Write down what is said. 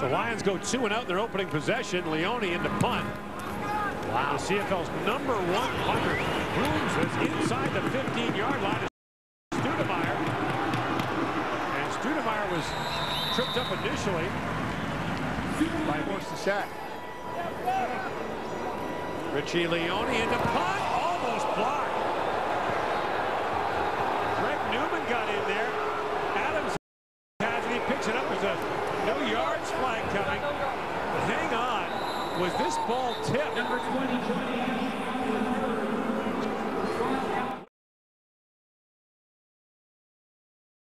So Lions go two and out in their opening possession. Leone into punt. Wow. The CFL's number one punter Grooms is inside the 15-yard line. Studemeyer. And Studemeyer was tripped up initially by force the sack. Richie Leone into punt. Almost blocked. Greg Newman got in there. Adams has it. He picks it up. There's a no yards flag coming. Hang on. Was this ball tipped? Number 20, Johnny